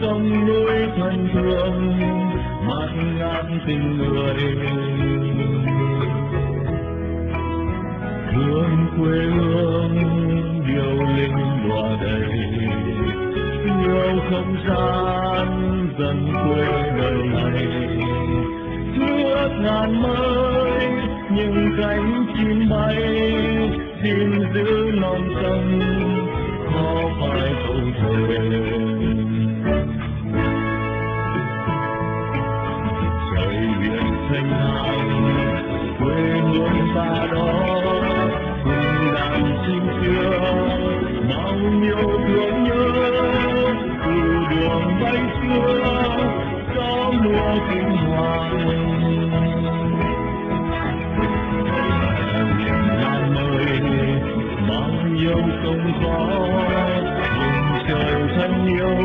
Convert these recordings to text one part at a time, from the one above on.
sông núi thân thương, mắt ngát tình người. Thương quê hương điều linh đọa đầy yêu không gian dần quê đời này. Nước ngàn mới những cánh chim bay xin giữ non sông khó phải cầu thời xa đó. Cùng đàn chim xưa bao nhiêu thương nhớ, từ đường bay xưa, gió mùa kinh hoàng. Yêu không công gió, vùng trời thân yêu,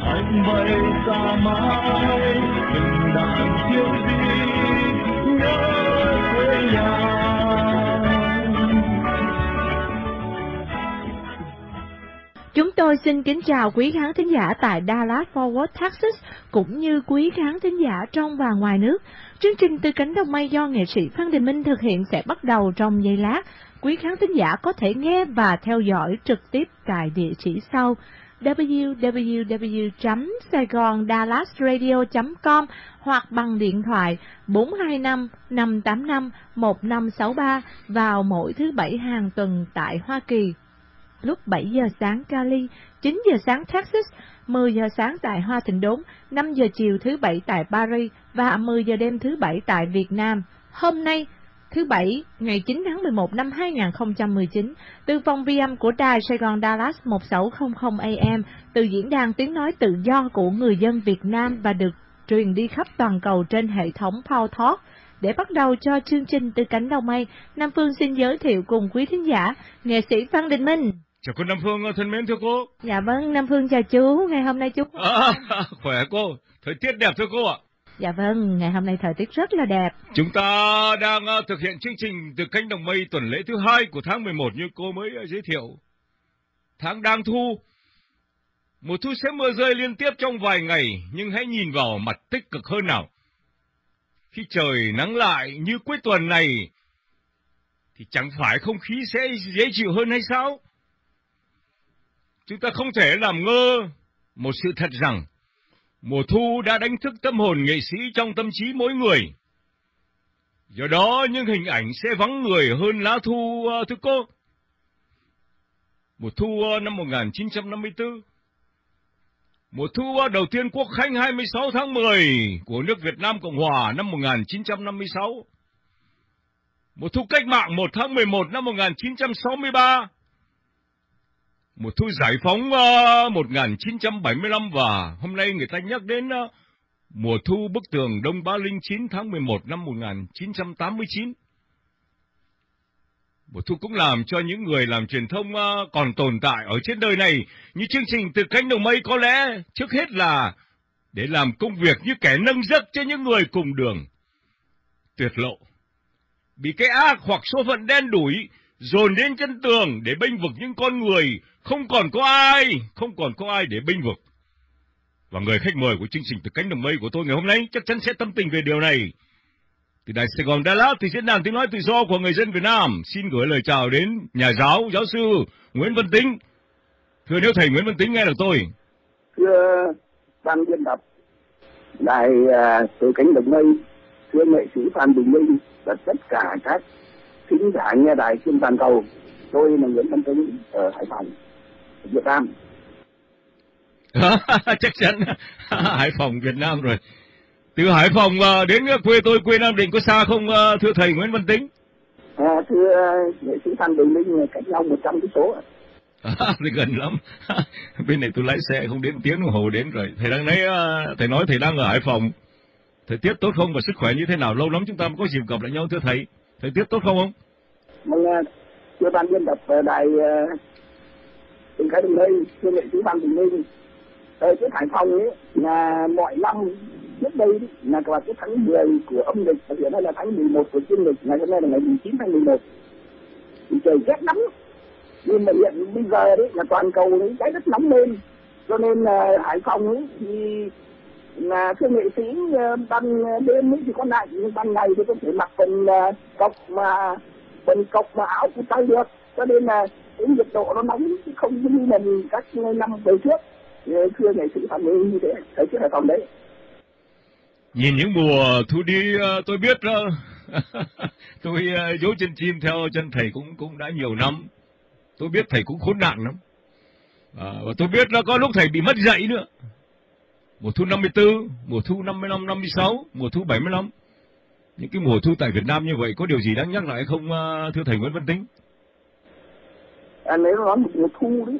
anh bay xa mãi từng đàn chiêu di nhớ Chúng tôi xin kính chào quý khán thính giả tại Dallas Fort Worth, Texas, cũng như quý khán thính giả trong và ngoài nước. Chương trình từ cánh đồng mây do nghệ sĩ Phan Đình Minh thực hiện sẽ bắt đầu trong giây lát. Quý khán thính giả có thể nghe và theo dõi trực tiếp tại địa chỉ sau www.saigondallasradio.com hoặc bằng điện thoại 425 585 1563 vào mỗi thứ bảy hàng tuần tại Hoa Kỳ lúc 7 giờ sáng Cali, 9 giờ sáng Texas, 10 giờ sáng tại Hoa Thịnh Đốn, 5 giờ chiều thứ bảy tại Paris và 10 giờ đêm thứ bảy tại Việt Nam. Hôm nay, thứ Bảy, ngày 9 tháng 11 năm 2019, từ phòng vi âm của đài Sài Gòn Dallas 1600 AM, từ diễn đàn tiếng nói tự do của người dân Việt Nam và được truyền đi khắp toàn cầu trên hệ thống Power Talk. Để bắt đầu cho chương trình từ cánh đồng mây, Nam Phương xin giới thiệu cùng quý thính giả, nghệ sĩ Phan Đình Minh. Chào cô Nam Phương thân mến thưa cô. Dạ vâng, Nam Phương chào chú, ngày hôm nay chú... À, khỏe cô, thời tiết đẹp thưa cô ạ. Dạ vâng, ngày hôm nay thời tiết rất là đẹp. Chúng ta đang uh, thực hiện chương trình từ cánh đồng mây tuần lễ thứ hai của tháng 11 như cô mới uh, giới thiệu. Tháng đang thu. Mùa thu sẽ mưa rơi liên tiếp trong vài ngày, nhưng hãy nhìn vào mặt tích cực hơn nào. Khi trời nắng lại như cuối tuần này, thì chẳng phải không khí sẽ dễ chịu hơn hay sao? Chúng ta không thể làm ngơ một sự thật rằng mùa thu đã đánh thức tâm hồn nghệ sĩ trong tâm trí mỗi người. Do đó, những hình ảnh sẽ vắng người hơn lá thu à, thưa cô. Mùa thu à, năm 1954 Mùa thu à, đầu tiên quốc khánh 26 tháng 10 của nước Việt Nam Cộng Hòa năm 1956. Mùa thu cách mạng 1 tháng 11 năm 1963 một thu giải phóng ờ, uh, 1975 và hôm nay người ta nhắc đến uh, mùa thu bức tường Đông Ba Linh 9 tháng 11 năm 1989. Mùa thu cũng làm cho những người làm truyền thông uh, còn tồn tại ở trên đời này như chương trình từ cánh đồng mây có lẽ trước hết là để làm công việc như kẻ nâng giấc cho những người cùng đường. Tuyệt lộ. Bị cái ác hoặc số phận đen đủi dồn đến chân tường để bênh vực những con người không còn có ai, không còn có ai để bênh vực. Và người khách mời của chương trình từ cánh đồng mây của tôi ngày hôm nay chắc chắn sẽ tâm tình về điều này. Từ Đài Sài Gòn lạt thì diễn đàn tiếng nói tự do của người dân Việt Nam xin gửi lời chào đến nhà giáo, giáo sư Nguyễn Văn Tính. Thưa nếu thầy Nguyễn Văn Tính nghe được tôi. Thưa ban biên tập Đài uh, từ cánh đồng mây, thưa nghệ sĩ Phan Bình Minh và tất cả các thính giả nghe đài trên toàn cầu. Tôi là Nguyễn Văn Tính ở Hải Phòng. Việt Nam. Chắc chắn Hải Phòng Việt Nam rồi. Từ Hải Phòng đến quê tôi quê Nam Định có xa không thưa thầy Nguyễn Văn Tính? À, thưa nghệ sĩ Phan Đình Minh cách nhau 100 cái số. À, thì gần lắm. Bên này tôi lái xe không đến tiếng đồng hồ đến rồi. Thầy đang nói thầy nói thầy đang ở Hải Phòng. Thời tiết tốt không và sức khỏe như thế nào? Lâu lắm chúng ta mới có dịp gặp lại nhau thưa thầy. Thời tiết tốt không ông? Vâng, thưa ban biên tập đài tỉnh cái Bình đây thưa nghệ sĩ Phan Bình Minh Thời tiết Hải Phòng ấy là mọi năm trước đây là vào cái tháng 10 của âm lịch và hiện nay là tháng 11 của dương lịch ngày hôm nay là ngày 19 tháng 11 thì trời rét lắm. Nhưng mà hiện bây giờ đấy là toàn cầu đấy trái đất nóng lên. Cho nên là hải phòng ấy thì là thưa nghệ sĩ ờ, ban ờ, đêm thì có lạnh nhưng ban ngày thì có thể mặc quần ờ, cộc mà quần cộc mà áo của tay được cho nên là cái nhiệt độ nó nóng không như mình các năm về trước thưa nghệ sĩ phạm minh như thế thấy tiết hải phòng đấy Nhìn những mùa thu đi tôi biết đó tôi dấu chân chim theo chân thầy cũng cũng đã nhiều năm. Tôi biết thầy cũng khốn nạn lắm. À, và tôi biết là có lúc thầy bị mất dạy nữa. Mùa thu 54, mùa thu 55, 56, mùa thu 75. Những cái mùa thu tại Việt Nam như vậy có điều gì đáng nhắc lại không à, thưa thầy Nguyễn Văn Tính? à, nếu nói một mùa thu đấy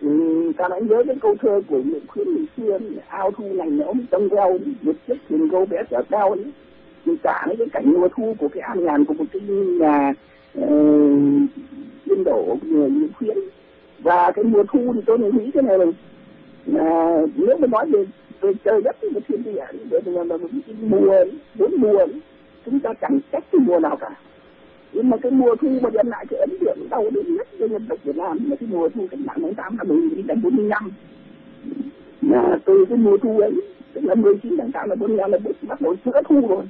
thì ta đã nhớ cái câu thơ của nguyễn khuyến ngày Xuyên, ao thu lành nhõm trong veo một chiếc thuyền câu bé chở cao ấy thì cả những cái cảnh mùa thu của cái an nhàn của một cái nhà uh, biên đổ người nguyễn khuyến và cái mùa thu thì tôi nghĩ thế này là là nếu mà nói về về trời đất và thiên địa để là là một cái mùa ấy, bốn mùa chúng ta chẳng cách cái mùa nào cả. Nhưng mà cái mùa thu mà đem lại cái ấn tượng đau đớn nhất cho dân tộc Việt Nam là cái mùa thu cách mạng tháng 8 năm 1945 là từ cái mùa thu ấy tức là 19 tháng 8 là 45 là bắt đầu sữa thu rồi.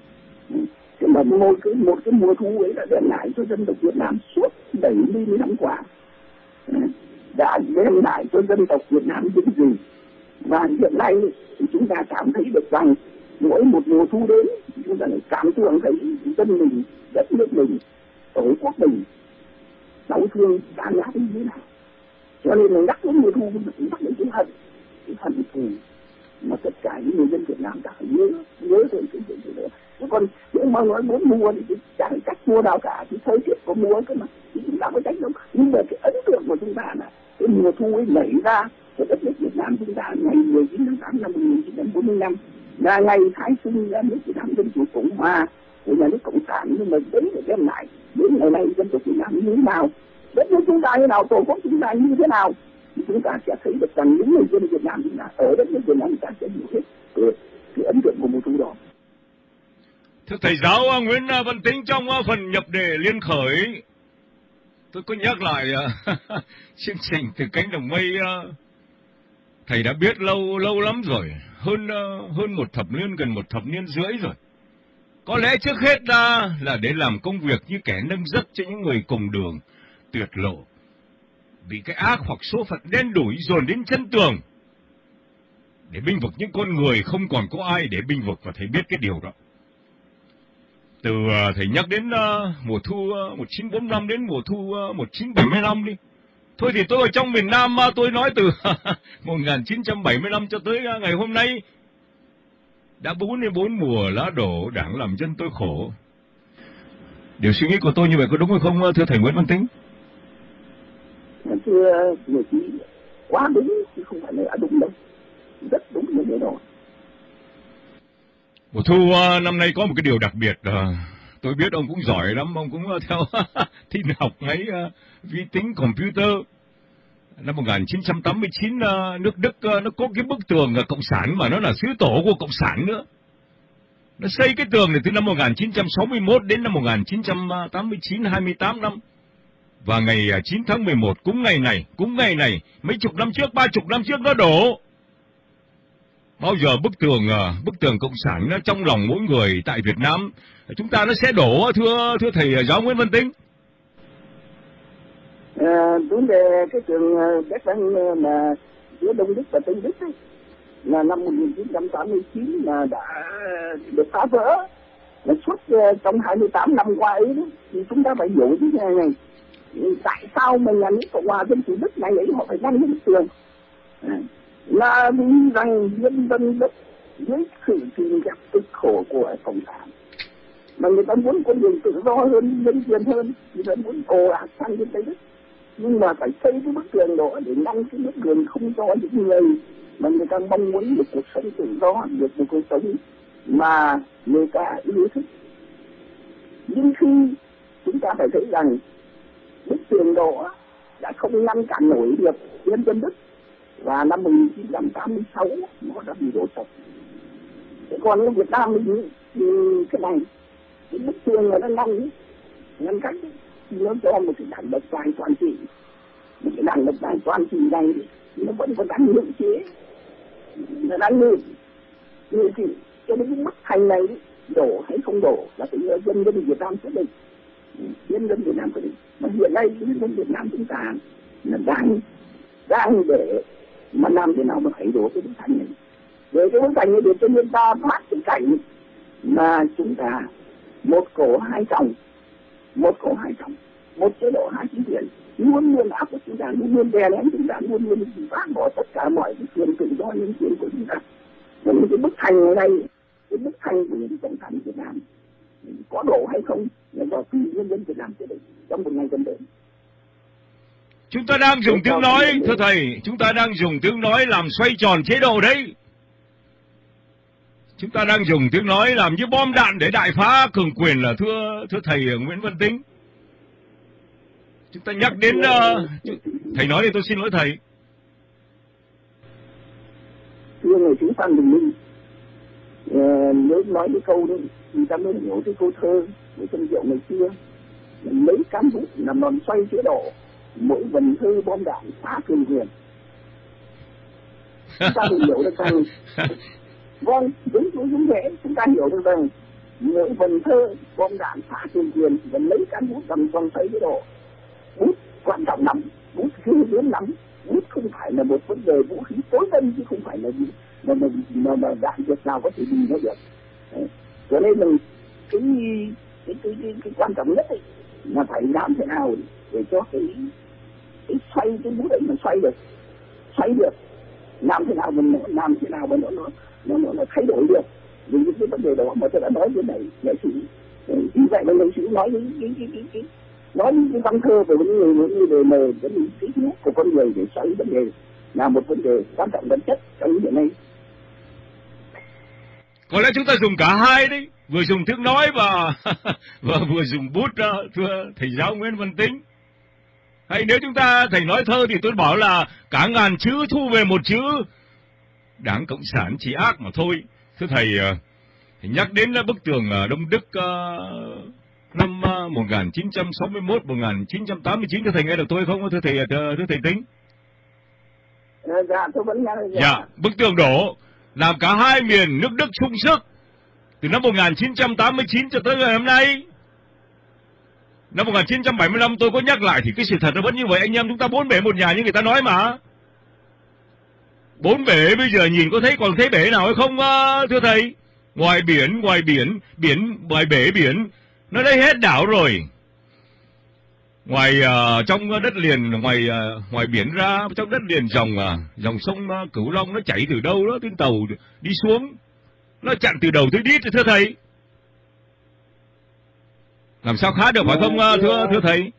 Thế mà một cái một cái mùa thu ấy đã đem lại cho dân tộc Việt Nam suốt 70 năm qua đã đem lại cho dân tộc Việt Nam những gì. Và hiện nay thì chúng ta cảm thấy được rằng mỗi một mùa thu đến, chúng ta lại cảm tưởng thấy dân mình, đất nước mình, tổ quốc mình đau thương tan nát như thế nào. Cho nên là nhắc đến mùa thu cũng nhắc đến cái hận cái hận thù mà tất cả những người dân Việt Nam đã phải nhớ nhớ rồi, cái chuyện đó chứ còn nếu mà nói muốn mua thì chẳng cách mua nào cả thì thời tiết có mua cơ mà. Thì chúng ta có tránh đâu. Nhưng mà cái ấn tượng của chúng ta là cái mùa thu ấy nảy ra của đất nước Việt Nam chúng ta ngày 19 tháng 8 năm 1945 là ngày tái sinh ra nước Việt Nam dân chủ cộng hòa của nhà nước cộng sản. Nhưng mà đấy để đem lại đến ngày nay dân tộc Việt Nam như thế nào? Đất nước chúng ta như nào? Tổ quốc chúng ta như thế nào? Thì chúng ta sẽ thấy được rằng những người dân Việt Nam chúng ta ở đất nước Việt Nam chúng ta sẽ hiểu hết cái, cái ấn tượng của mùa thu đó. Thưa thầy giáo à, Nguyễn à, Văn Tính trong à, phần nhập đề liên khởi tôi có nhắc lại chương trình từ cánh đồng mây thầy đã biết lâu lâu lắm rồi hơn hơn một thập niên gần một thập niên rưỡi rồi. Có lẽ trước hết là, là để làm công việc như kẻ nâng giấc cho những người cùng đường tuyệt lộ bị cái ác hoặc số phận đen đủi dồn đến chân tường. Để binh vực những con người không còn có ai để binh vực và thầy biết cái điều đó. Từ à, thầy nhắc đến uh, mùa thu à, ờ, 1945 đến mùa thu ờ, 1975 đi. Thôi thì tôi ở trong miền Nam uh, tôi nói từ 1975 cho tới uh, ngày hôm nay. Đã 44 mùa lá đổ đảng làm dân tôi khổ. Điều suy nghĩ của tôi như vậy có đúng hay không thưa thầy Nguyễn Văn Tính? Thưa người chị quá đúng chứ không phải là đúng đâu. Rất đúng như thế đó Mùa thu à, năm nay có một cái điều đặc biệt là tôi biết ông cũng giỏi lắm, ông cũng à, theo thi học ngay à, vi tính computer. Năm 1989 nước Đức nó có cái bức tường là cộng sản mà nó là sứ tổ của cộng sản nữa. Nó xây cái tường này từ năm 1961 đến năm 1989 28 năm và ngày à, 9 tháng 11 cũng ngày này cũng ngày này mấy chục năm trước ba chục năm trước nó đổ. Bao giờ bức tường à, bức tường cộng sản nó trong lòng mỗi người tại Việt Nam chúng ta nó sẽ đổ thưa thưa thầy à, giáo Nguyễn Văn Tính à, ờ, vấn đề cái trường các Berlin mà giữa Đông Đức và Tây Đức ấy, là năm 1989 là đã được phá vỡ là suốt trong 28 năm qua ấy đó, thì chúng ta phải hiểu cái này này tại sao mình là nước cộng hòa dân chủ đức này ấy họ phải ngăn lên bức tường à, là vì rằng nhân dân đức dưới sự tìm gặp cực khổ của cộng sản. Mà người ta muốn con đường tự do hơn, nhân quyền hơn, người ta muốn ồ ạt sang bên tây đức. Nhưng mà phải xây cái bức tường đó để ngăn cái bức tường không cho những người mà người ta mong muốn được cuộc sống tự do, được một cuộc sống mà người ta yêu thích. Nhưng khi chúng ta phải thấy rằng Đức tường Độ đã không ngăn cản nổi được nhân dân Đức. Và năm 1986 nó đã bị đổ sập. Thế còn ở Việt Nam mình, thì cái này, cái bức tường là nó ngăn ngăn cách thì nó cho một cái đảng độc tài toàn trị. Một cái đảng độc tài toàn trị này nó vẫn còn đang ngự chế. Nó đang ngự ngự trị. Cho nên cái bức thành này đổ hay không đổ là tự dân dân Việt Nam quyết định nhân dân Việt Nam quyết định mà hiện nay nhân dân Việt Nam chúng ta là đang đang để mà làm thế nào mà thay đổi cái bức thành này. Để cái bức thành này để cho nhân ta thoát cái cảnh mà chúng ta một cổ hai chồng một cổ hai chồng một chế độ hai chính quyền. Luôn luôn áp bức chúng ta, luôn luôn đè nén chúng ta, luôn luôn bác bỏ tất cả mọi cái quyền tự do nhân quyền của chúng ta. Nên cái bức thành này, cái bức thành của những cộng sản Việt Nam có đổ hay không là do tùy nhân dân Việt Nam quyết định trong một ngày gần đến Chúng ta đang dùng tiếng nói, thưa thầy, chúng ta đang dùng tiếng nói làm xoay tròn chế độ đấy. Chúng ta đang dùng tiếng nói làm như bom đạn để đại phá cường quyền là thưa thưa thầy Nguyễn Văn Tính. Chúng ta nhắc đến uh, thầy nói thì tôi xin lỗi thầy. Thưa người chú Phan Đình Minh, uh, nếu nói cái câu đấy thì ta mới hiểu cái câu thơ của Trần Diệu ngày xưa. Mấy cán bút nằm đòn xoay chế độ mỗi vần thư bom đạn phá cường quyền chúng ta hiểu được rằng vâng đúng đúng đúng thế chúng ta hiểu được rằng mỗi vần thơ bom đạn phá cường quyền và lấy cán bút cầm trong tay chế độ bút quan trọng lắm bút khí lớn lắm. Bút không phải là một vấn đề vũ khí tối tân chứ không phải là gì mà mình mà, mà đạn dược nào có thể đi nó được. Đấy. cho nên là cái cái cái, cái, cái quan trọng nhất ấy, là phải làm thế nào để cho cái cái xoay cái bút ấy nó xoay được. Xoay được. Làm thế nào mình làm thế nào mà nó nó nó, nó, nó thay đổi được. Vì những cái vấn đề đó mà tôi đã nói với này nghệ sĩ như vậy mà nghệ sĩ nói những cái cái cái cái nói những cái văn thơ về những người những người đề về những cái nét của con người để xoay vấn đề là một vấn đề quan trọng nhất chất trong hiện nay. Có lẽ chúng ta dùng cả hai đấy, vừa dùng tiếng nói và và vừa dùng bút uh, thưa thầy giáo Nguyễn Văn Tính. Hay nếu chúng ta thầy nói thơ thì tôi bảo là cả ngàn chữ thu về một chữ. Đảng Cộng sản chỉ ác mà thôi. Thưa thầy, thầy nhắc đến bức tường Đông Đức uh, năm uh, 1961 1989 thưa thầy nghe được tôi không thưa thầy thưa, thưa thầy Tính? Dạ, tôi vẫn nghe dạ. dạ, bức tường đổ làm cả hai miền nước Đức sung sức từ năm 1989 cho tới ngày hôm nay. Năm 1975 tôi có nhắc lại thì cái sự thật nó vẫn như vậy anh em chúng ta bốn bể một nhà như người ta nói mà. Bốn bể bây giờ nhìn có thấy còn thấy bể nào hay không ờ, thưa thầy? Ngoài biển, ngoài biển, biển, ngoài bể biển, nó đây hết đảo rồi. Ngoài uh, trong đất liền, ngoài uh, ngoài biển ra, trong đất liền dòng uh, dòng sông uh, Cửu Long nó chảy từ đâu đó, trên tàu đi xuống. Nó chặn từ đầu tới đít thưa thầy. Làm sao khá được phải không thưa thưa, thưa thầy?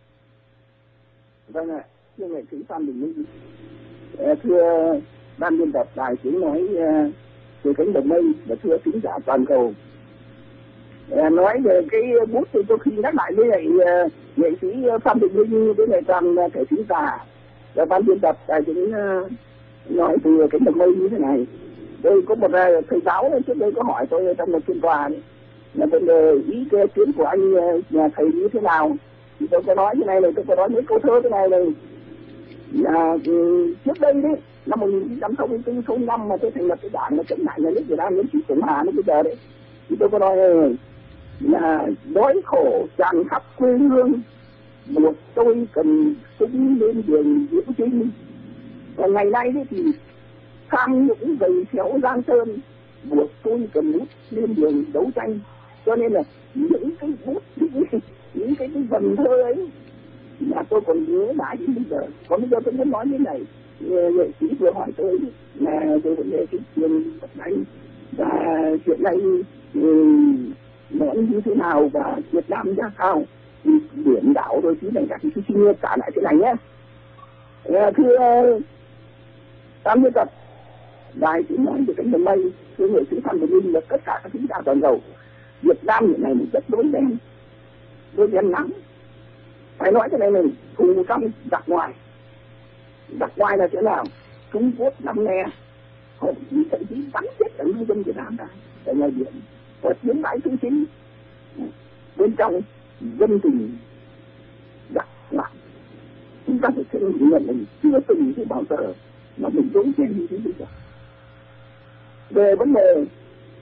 Vâng ạ thưa ngài kính phan đình minh. Thưa ban biên tập đài tiếng nói từ cánh đồng mây và thưa thính giả toàn cầu. Nói về cái bút thì tôi khi nhắc lại với lại nghệ sĩ ờ, phan đình minh với lại toàn ờ, thể sĩ già. Và ban biên tập ờ, tài chính nói từ cái đồng mây như thế này. Đây có một thầy giáo trước đây có hỏi tôi trong một phiên tòa là vấn đề ý kiến của anh nhà thầy như thế nào. Thì tôi có nói thế này này, tôi có nói mấy câu thơ thế này này. Là ừ, trước đây đấy, năm 1964 số năm mà tôi thành lập cái đảng là chống lại nhà nước Việt Nam đến Cộng Hòa nó bây giờ đấy, thì tôi có nói là đói khổ tràn khắp quê hương buộc tôi cần súng lên đường diễu sinh và ngày nay đấy thì tham nhũng dày xéo giang sơn buộc tôi cần bút lên đường đấu tranh. Cho nên là những cái bút những cái, những cái, cái vần thơ ấy mà tôi còn nhớ mãi đến bây giờ. Còn bây giờ tôi muốn nói như này nghệ sĩ vừa hỏi tôi là về vấn đề cái quyền tập và chuyện này ừ, nén như thế nào và Việt Nam ra sao? Biển đảo rồi chứ này các thì xin cả lại thế này nhé. Ờ, thưa tam mươi tập, đài chúng nói về cánh đồng mây thưa người sĩ phan đình minh tất cả các chúng ta toàn cầu, Việt Nam hiện nay mình rất đối đen đối đen nắng phải nói cái này mình thù trong giặc ngoài. Giặc ngoài là thế nào? Trung Quốc năm nay họ chỉ thậm chí bắn chết cả ngư dân Việt Nam ra, tại ngoài biển và chuyến bãi thứ chính. Bên trong, dân tình đặc ngoại chúng ta phải thừa là mình chưa từng thấy bao giờ, mà mình đối chen như thế bây giờ. Về vấn đề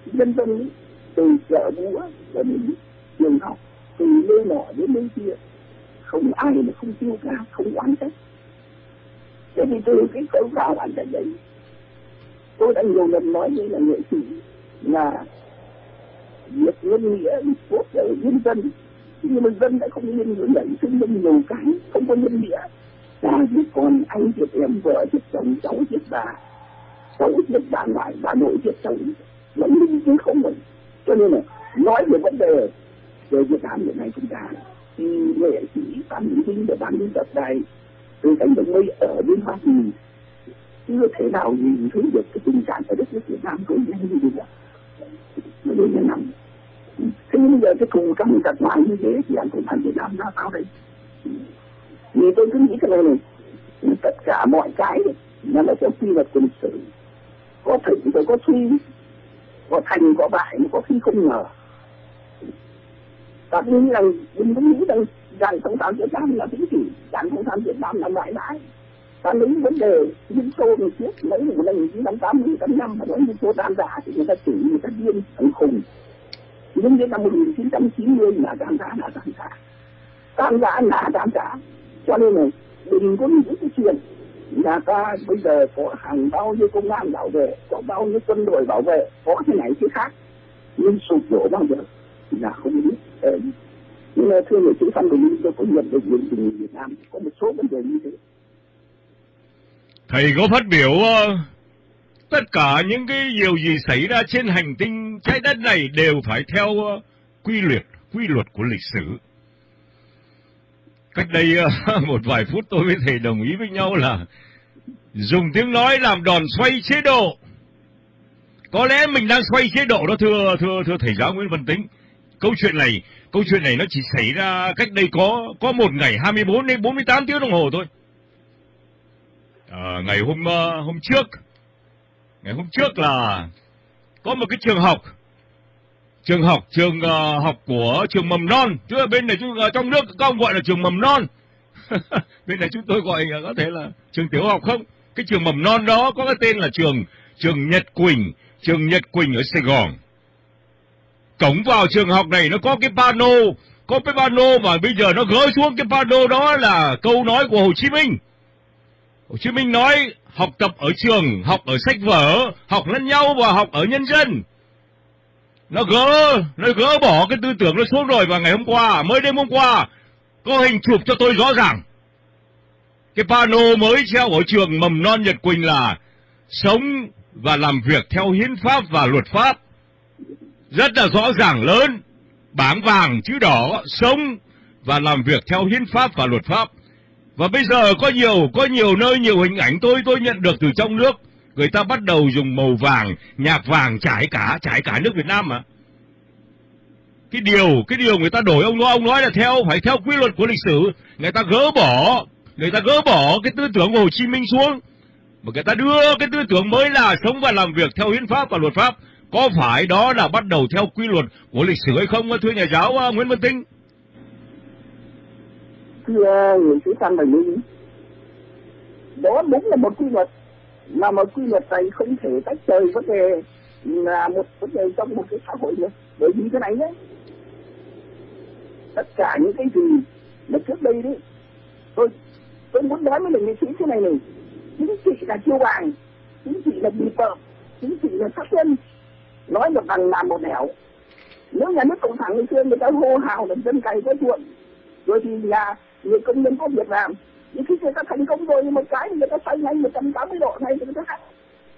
nhân dân từ chợ búa cho đến trường học, từ nơi nọ đến nơi kia, không ai mà không tiêu ca, không oán trách. Thế thì từ cái câu nào oán trách đấy tôi đã nhiều lần nói với là nghệ sĩ, là việc nhân nghĩa tốt để nhân dân. Nhưng mà dân đã không nhân nghĩa đẩy sinh lên nhiều cái, không có nhân nghĩa. Cha giết con, anh giết em vợ giết chồng, cháu giết bà. Cháu giết bà ngoại, bà nội giết chồng. Vẫn linh chứ không mình cho nên là, nói về vấn đề về Việt Nam hiện nay chúng ta, thì nghệ sĩ ban mỹ vinh và ban biên tập đài từ cánh đồng mây ở bên Hoa Kỳ, chưa thể nào nhìn thấy được cái tình trạng ở đất nước Việt Nam cũng nhanh như bây giờ nó đi là nằm. Thế nhưng bây giờ cái cùng trong tập ngoại như thế thì anh cũng thành Việt Nam ra sao đây? Vì tôi cứ nghĩ cái này này. Tất cả mọi cái nó là trong quy luật của lịch sử. Có thịnh rồi có suy có thành, có bại mà có khi không ngờ. Ta nghĩ rằng mình cũng nghĩ rằng đảng cộng sản việt nam là chính trị đảng cộng sản việt nam là ngoại bãi ta lấy vấn đề những xô người trước lấy một lần chín năm tám mươi, tám năm mà nói liên xô tan rã thì người ta chửi người ta điên, thằng khùng. Nhưng đến năm 1990 là tan giả là tan giả. Tan giả là tan giả. Cho nên này đừng có nghĩ cái chuyện là ta bây giờ có hàng bao nhiêu công an bảo vệ, có bao nhiêu quân đội bảo vệ, có thế này thế khác. Nhưng sụp đổ bao giờ là không biết. Ờ, nhưng mà thưa người sĩ phan của tôi cũng nhận được những tình Việt Nam, có một số vấn đề như thế. Thầy có phát biểu uh, tất cả những cái điều gì xảy ra trên hành tinh trái đất này đều phải theo uh, quy luật quy luật của lịch sử. Cách đây uh, một vài phút tôi với thầy đồng ý với nhau là dùng tiếng nói làm đòn xoay chế độ. Có lẽ mình đang xoay chế độ đó thưa thưa thưa thầy giáo Nguyễn Văn Tính. Câu chuyện này câu chuyện này nó chỉ xảy ra cách đây có có một ngày 24 đến 48 tiếng đồng hồ thôi. À, ngày hôm uh, hôm trước ngày hôm trước là có một cái trường học trường học trường uh, học của trường mầm non. Chứ ở bên này chúng uh, trong nước các ông gọi là trường mầm non. Bên này chúng tôi gọi uh, có thể là trường tiểu học không? Cái trường mầm non đó có cái tên là trường trường Nhật Quỳnh trường Nhật Quỳnh ở Sài Gòn. Cổng vào trường học này nó có cái pano có cái pano mà bây giờ nó gỡ xuống cái pano đó là câu nói của Hồ Chí Minh. Hồ Chí Minh nói học tập ở trường, học ở sách vở, học lẫn nhau và học ở nhân dân. Nó gỡ, nó gỡ bỏ cái tư tưởng nó xuống rồi và ngày hôm qua, mới đêm hôm qua, có hình chụp cho tôi rõ ràng. Cái pano mới treo ở trường mầm non Nhật Quỳnh là sống và làm việc theo hiến pháp và luật pháp. Rất là rõ ràng lớn, bảng vàng chữ đỏ, sống và làm việc theo hiến pháp và luật pháp. Và bây giờ có nhiều có nhiều nơi nhiều hình ảnh tôi tôi nhận được từ trong nước, người ta bắt đầu dùng màu vàng, nhạc vàng trải cả trải cả nước Việt Nam mà. Cái điều cái điều người ta đổi ông nói ông nói là theo phải theo quy luật của lịch sử, người ta gỡ bỏ người ta gỡ bỏ cái tư tưởng của Hồ Chí Minh xuống mà người ta đưa cái tư tưởng mới là sống và làm việc theo hiến pháp và luật pháp có phải đó là bắt đầu theo quy luật của lịch sử hay không thưa nhà giáo à, Nguyễn Văn Tinh? Thưa người sĩ Phan bình Minh. Đó đúng là một quy luật, mà một quy luật này không thể tách rời vấn đề là một vấn đề trong một cái xã hội nữa. Bởi vì thế này nhé, tất cả những cái gì mà trước đây đấy, tôi tôi muốn nói với người sĩ thế này này, chính trị là chiêu bài, chính trị là bị tợp chính trị là sát nhân. Nói một đằng làm một nẻo. Nếu nhà nước cộng sản ngày xưa người ta hô hào là dân cày có ruộng, rồi thì nhà người công nhân có việc làm nhưng khi người ta thành công rồi một cái người ta xoay ngay 180 độ này thì người ta khác.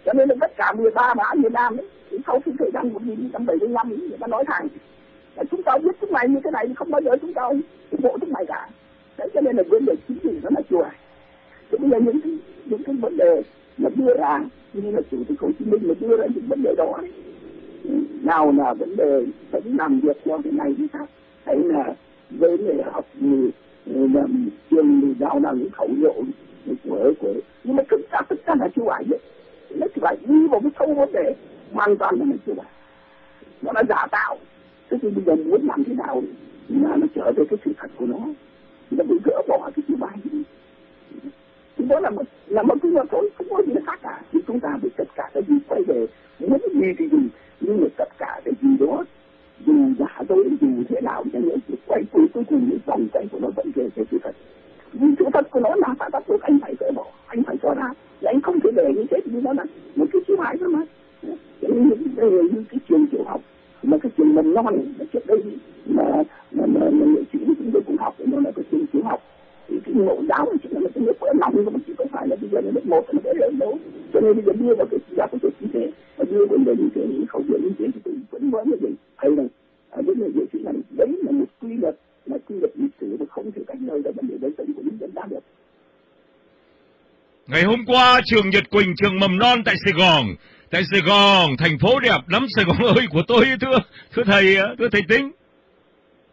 Cho nên là tất cả 13 mã Việt Nam ấy, thì sau khi thời gian 1975 ấy, người ta nói thẳng. Là chúng ta biết chúng mày như thế này thì không bao giờ chúng ta ủng hộ chúng mày cả. Đấy cho nên là vấn đề chính trị nó là chùa. Thì bây giờ những cái những cái vấn đề mà đưa ra như là chủ tịch Hồ Chí Minh mà đưa ra những vấn đề đó ấy, ừ, nào là vấn đề phải làm việc theo cái này cái khác. Hay là với người học người nên dân đi giáo nào những khẩu hiệu của của, nhưng mà thực ra tất cả là chưa phải đấy nó chỉ phải đi vào cái sâu vấn đề, hoàn toàn là chưa phải nó là giả tạo. Thế thì bây giờ muốn làm thế nào là nó trở về cái sự thật của nó. Nó bị gỡ bỏ cái chữ bài thì đó là một là một cái thôi, không có gì khác cả. Thì chúng ta phải tất cả cái gì quay về. Muốn gì thì gì, nhưng mà tất cả cái gì đó dù giả dối dù thế nào chẳng nữa thì quay cuối cuối cùng những vòng quay của nó vẫn về cái sự thật. Nhưng sự thật của nó là phải bắt buộc anh phải cởi bỏ anh phải cho ra. Là anh không thể để như thế thì nó là một cái chiêu hại thôi mà. Cho nên những người như cái trường tiểu học mà cái trường mầm non mà trước đây mà mà mà, mà nghệ sĩ chúng tôi cũng học nó là cái trường tiểu học. Thì cái mẫu giáo của chúng là cái nước lòng mà chỉ có phải là bây giờ là lớp một là cái lớn đâu. Cho nên bây giờ đưa vào cái giáo của tôi như thế và đưa vấn đề như thế những khẩu hiệu như thế thì tôi mới nói định hay là này ở vấn đề nghệ này đấy là một quy luật là quy luật lịch sử mà không thể cách nơi là vấn đề đời sống của nhân dân ta được Ngày hôm qua, trường Nhật Quỳnh, trường mầm non tại Sài Gòn. Tại Sài Gòn, thành phố đẹp lắm Sài Gòn ơi của tôi, thưa thưa thầy, thưa thầy Tính.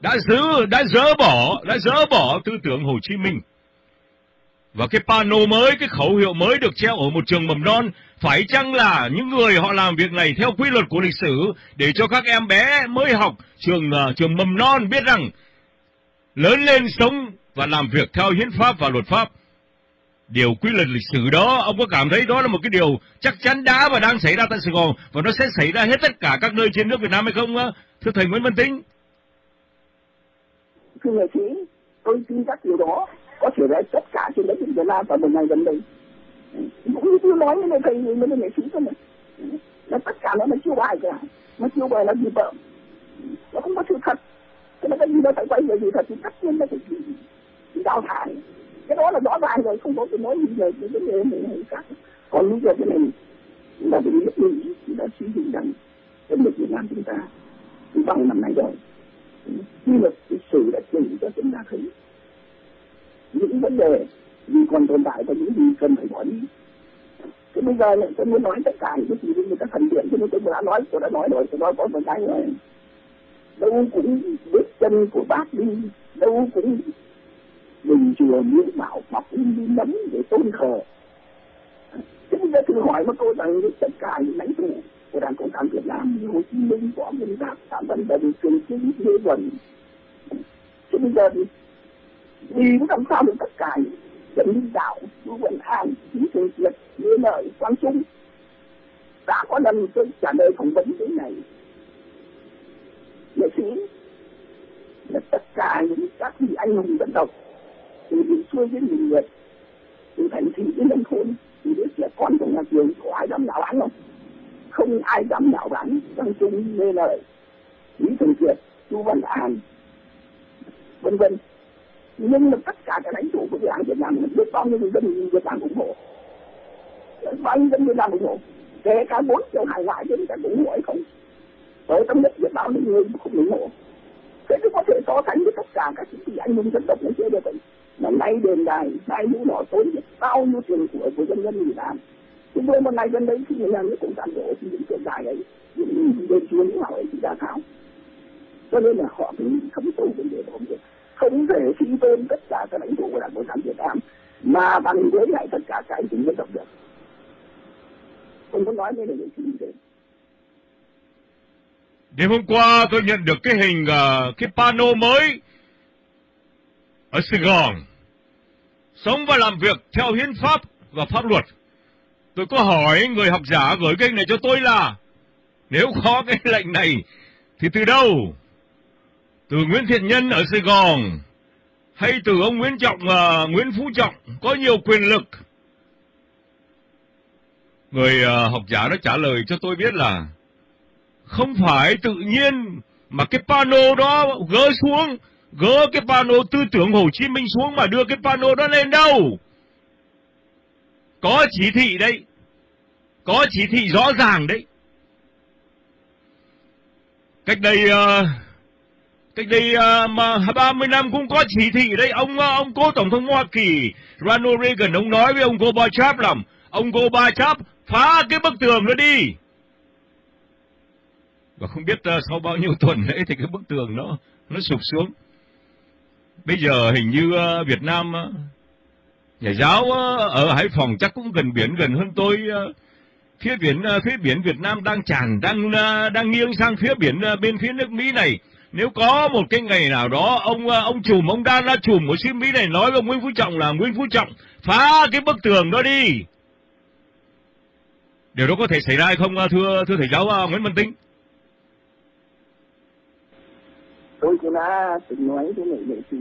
Đã giữ, đã dỡ bỏ, đã dỡ bỏ tư tưởng Hồ Chí Minh. Và cái pano mới, cái khẩu hiệu mới được treo ở một trường mầm non, phải chăng là những người họ làm việc này theo quy luật của lịch sử để cho các em bé mới học trường uh, trường mầm non biết rằng lớn lên sống và làm việc theo hiến pháp và luật pháp? Điều quy luật lịch sử đó ông có cảm thấy đó là một cái điều chắc chắn đã và đang xảy ra tại Sài Gòn và nó sẽ xảy ra hết tất cả các nơi trên nước Việt Nam hay không thưa thầy Nguyễn Văn Tính. Thưa thầy tôi tin chắc điều đó có thể là tất cả trên đất Việt Nam vào một ngày gần đây. Cũng như tôi nói như này thầy là nghệ sĩ thôi mà. Là tất cả nó là chiêu bài cả. Nó chiêu bài là gì vợ nó không có sự thật. Cái nó cái gì nó phải quay về sự thật thì tất nhiên nó phải đào thải. Cái đó là rõ ràng rồi, không có cái nói gì về cái vấn đề này hay khác. Còn bây giờ cái này là bị nước mỹ đã suy nghĩ rằng đất nước việt nam chúng ta bằng năm nay rồi. Nhưng mà lịch sử đã chỉ cho chúng ta thấy những vấn đề gì còn tồn tại và những gì cần phải bỏ đi. Thế bây giờ này tôi muốn nói tất cả những cái gì người ta thần điện cho nên tôi đã nói, tôi đã nói rồi, tôi nói có một cái rồi đâu cũng bước chân của bác đi, đâu cũng đình chùa miếu bảo mọc in đi nấm để tôn thờ. Thế bây giờ thử hỏi một câu rằng tất cả những lãnh tụ của đảng cộng sản việt nam như hồ chí minh võ nguyên giáp phạm văn đồng trường chinh lê duẩn, thế bây giờ thì vì cũng làm sao được tất cả trần minh đạo chu văn an lý thường kiệt như lời quang trung đã có lần tôi trả lời phỏng vấn thế này. Nghệ sĩ, là tất cả những các vị anh hùng dân tộc, từ biển xuôi đến miền nguyệt, từ thành thị đến nông thôn từ đứa trẻ con trong nhà trường có ai dám nào bán không? Không ai dám nào bán trong chung lê lợi lý thường kiệt chu văn an, vân vân nhưng mà tất cả các lãnh tụ của đảng Việt Nam, biết bao nhiêu người dân Việt Nam ủng hộ. Bao nhiêu dân Việt Nam ủng hộ. Kể cả bốn triệu hải ngoại đến cả ủng hộ hay không? Ở trong đất Việt Nam những người không ủng hộ. Thế thì có thể so sánh với tất cả các chị anh hùng dân tộc này chưa được mà nay đền đài, nay mũ nọ tốn biết bao nhiêu tiền của của dân dân Việt Nam. Chúng tôi một ngày gần đây khi nhà nước cũng tạm đổ thì những tượng đài ấy, những đền chùa những nào ấy thì ra tháo. Cho nên là họ cũng không tu vấn đề đó. được không thể suy tôn tất cả các lãnh tụ của đảng cộng sản việt nam mà bằng với lại tất cả các anh chúng dân tộc được không có nói đây là những gì thế Đêm hôm qua tôi nhận được cái hình uh, cái pano mới ở Sài Gòn. Sống và làm việc theo hiến pháp và pháp luật. Tôi có hỏi người học giả gửi kênh này cho tôi là nếu có cái lệnh này thì từ đâu? Từ Nguyễn Thiện Nhân ở Sài Gòn hay từ ông Nguyễn Trọng uh, Nguyễn Phú Trọng có nhiều quyền lực? Người uh, học giả đã trả lời cho tôi biết là không phải tự nhiên mà cái pano đó gỡ xuống, gỡ cái pano tư tưởng Hồ Chí Minh xuống mà đưa cái pano đó lên đâu. Có chỉ thị đấy, có chỉ thị rõ ràng đấy. Cách đây uh, cách đây à, uh, 30 năm cũng có chỉ thị đấy ông uh, ông cố tổng thống Hoa Kỳ Ronald Reagan ông nói với ông Gorbachev làm ông Gorbachev phá cái bức tường nó đi. Và không biết uh, sau bao nhiêu tuần lễ thì cái bức tường nó nó sụp xuống. Bây giờ hình như uh, Việt Nam uh, nhà giáo uh, ở Hải Phòng chắc cũng gần biển gần hơn tôi uh, phía biển uh, phía biển Việt Nam đang tràn đang uh, đang nghiêng sang phía biển uh, bên phía nước Mỹ này nếu có một cái ngày nào đó, ông ờ, ông chùm, ông Đan ra chùm của xin mỹ này, nói với Nguyễn Phú Trọng là, Nguyễn Phú Trọng, phá cái bức tường đó đi. Điều đó có thể xảy ra hay không ờ, thưa thưa thầy giáo ờ, Nguyễn Văn Tính? Tôi cũng đã từng nói với nghệ nghệ sĩ,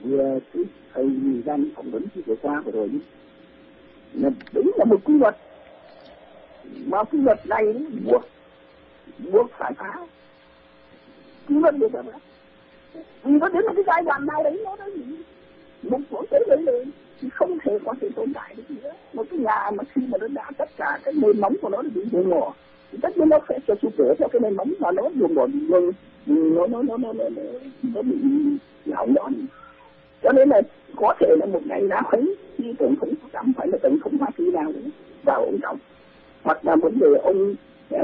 vừa cái thầy gian phỏng vấn vừa qua vừa rồi là đúng là một quy luật. Mà quy luật này, buộc buộc phải phá nhưng mà được rồi vì nó đến một cái giai đoạn nào đấy nó đã gì một chỗ cái đấy rồi thì không thể có thể tồn tại được nữa. Một cái nhà mà khi mà nó đã tất cả cái nền móng của nó bị buông bỏ thì tất nhiên nó sẽ sẽ sụp đổ theo cái nền móng mà nó dùng bỏ ừ, nó nó nó nó nó nó, nó bị hỏng đó cho nên là có thể là một ngày nào ấy khi tổng thống Trump phải là tổng thống Hoa Kỳ nào đấy vào ông trọng hoặc là vấn đề ông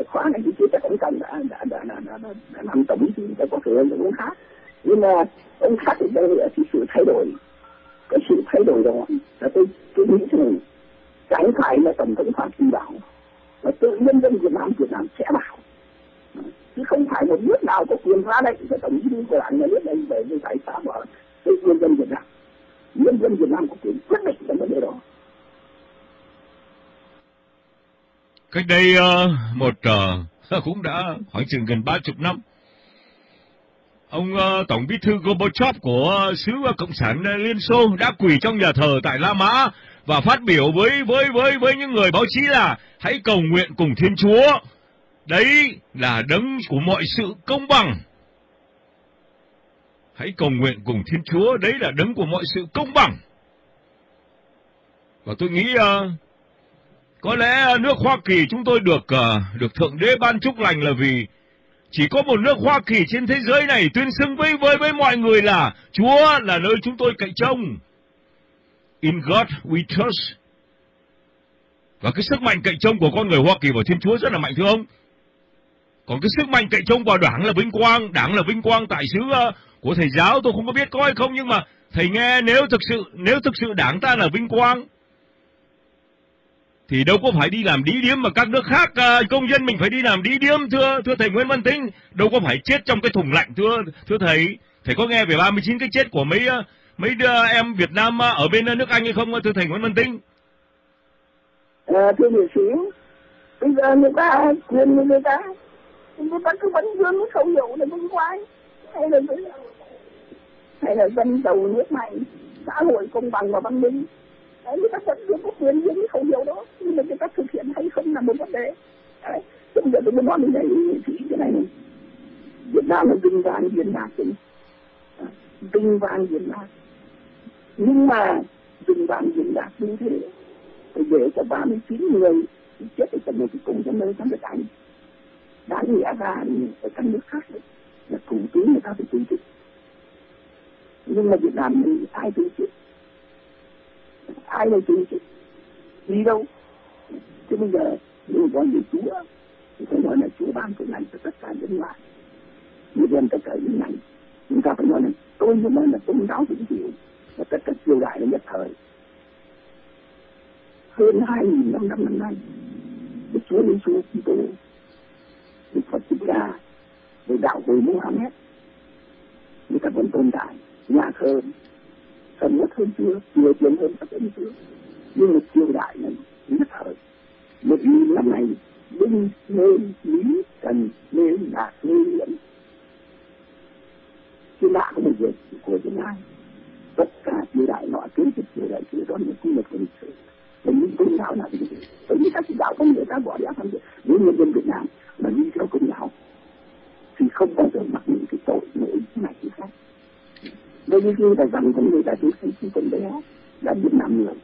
khóa này thì chưa chắc cũng cần đã đã đã, đã, đã, đã, đã làm tổng thì đã có thể là ông khác. Nhưng mà ông khác thì đây là cái sự thay đổi. Cái sự thay đổi đó là tôi tôi nghĩ rằng chẳng phải là tổng thống Hoa Kỳ bảo mà tự nhân dân Việt Nam Việt Nam sẽ bảo. Chứ không phải một nước nào có quyền ra đây cái tổng bí thư của đảng nhà nước này về như giải pháp của cái nhân dân Việt Nam. Nhân dân Việt Nam có quyền quyết định trong vấn đề đó. Cách đây uh, một uh, cũng đã khoảng chừng gần ba chục năm ông uh, tổng bí thư Gorbachev của xứ uh, cộng sản uh, Liên Xô đã quỳ trong nhà thờ tại La Mã và phát biểu với với với với những người báo chí là hãy cầu nguyện cùng Thiên Chúa. Đấy là đấng của mọi sự công bằng. Hãy cầu nguyện cùng Thiên Chúa đấy là đấng của mọi sự công bằng. Và tôi nghĩ uh, có lẽ nước Hoa Kỳ chúng tôi được uh, được thượng đế ban chúc lành là vì chỉ có một nước Hoa Kỳ trên thế giới này tuyên xưng với với với mọi người là Chúa là nơi chúng tôi cậy trông. In God we trust. Và cái sức mạnh cậy trông của con người Hoa Kỳ vào Thiên Chúa rất là mạnh thưa ông. Còn cái sức mạnh cậy trông vào đảng là vinh quang, đảng là vinh quang tại xứ uh, của thầy giáo tôi không có biết có hay không nhưng mà thầy nghe nếu thực sự nếu thực sự đảng ta là vinh quang thì đâu có phải đi làm đí điếm mà các nước khác à, công dân mình phải đi làm đí điếm thưa thưa thầy Nguyễn Văn Tính đâu có phải chết trong cái thùng lạnh thưa thưa thầy. Thầy có nghe về 39 cái chết của mấy à, mấy đứa em Việt Nam à, ở bên nước Anh hay không thưa thầy Nguyễn Văn Tính à, ờ, thưa nghệ sĩ bây giờ người ta quyền người ta người ta cứ bắn dương cái khẩu dụ là vinh quái hay là hay là dân giàu nước mạnh xã hội công bằng và văn minh đấy, người ta vẫn cứ có quyền những cái khẩu hiệu đó. Nhưng mà người ta thực hiện hay không là một vấn đề. Đấy bây giờ tôi muốn nói đến đây thì cái này Việt Nam là vinh vang Việt Nam chính vinh vang Việt Nam. Nhưng mà vinh vang Việt Nam như thế. Thì để cho 39 người chết thì cần một cái cùng cho nơi trong cái cảnh đã nghĩa ra ở các nước khác đấy là thủ tướng người ta phải chịu chức. Nhưng mà Việt Nam mình ai chịu. chức ai đâu chịu chứ đi đâu? Chứ bây giờ nếu có gì Chúa, thì phải nói là Chúa ban cái này cho tất cả nhân loại. Như dân tất cả những này. Chúng ta phải nói là tôi muốn nói là tôn giáo vĩnh chịu và tất cả triều đại là nhất thời. Hơn hai nghìn năm năm năm nay, Đức Chúa Giêsu Kitô Đức Phật Thích Ca về đạo hồi Muhammad người ta vẫn tồn tại, nhà thờ sầm nhất hơn chưa nhiều tiền hơn các hơn chưa nhưng mà triều đại này nhất thời. Một nghìn năm này đinh nên lý cần nên đạt nguyên, liễn chứ lạ có một việc của tương lai tất cả triều đại nọ kế tiếp triều đại kia đó là quy luật của lịch sử và những tôn giáo nào gì? Bởi vì các chỉ đạo không người ta bỏ đi tham dự nếu nhân dân Việt Nam mà đi theo công giáo thì không bao giờ mắc những cái tội lỗi này thì khác đối với người ta rằng cũng như ta chỉ sinh khi còn bé đã biết nằm rồi